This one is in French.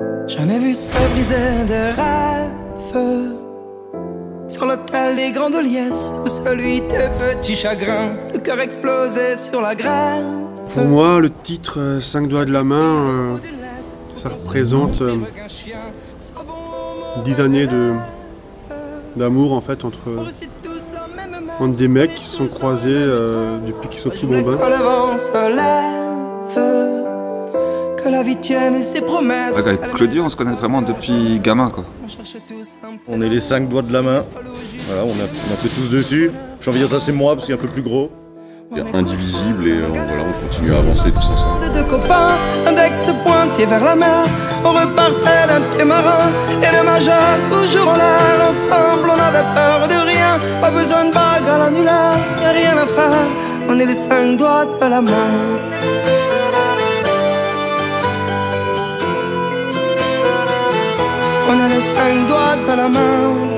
J'en ai vu se briser des rêves. Sur l'hôtel des grandes liesses, ou celui des petits chagrins, le cœur explosé sur la grève. Pour moi, le titre 5 euh, doigts de la main, euh, ça représente euh, 10 années de d'amour en fait entre, entre des mecs qui se sont croisés euh, depuis qu'ils sont tout bambins. La vie tienne ses promesses. avec Claudio, on se connaît vraiment depuis gamin quoi. On est les cinq doigts de la main. Voilà, on a fait tous dessus. J'ai envie de dire ça c'est moi parce qu'il est un peu plus gros. indivisible et euh, voilà, on continue à avancer tous ensemble. De copains, index pointé vers la mer, on repartait d'un pied marin et le majeur toujours en l'air. Ensemble, on avait peur de rien, pas besoin de bague à l'annulaire, y a rien à faire. On est les cinq doigts de la main. On est les cinq doigts de la main.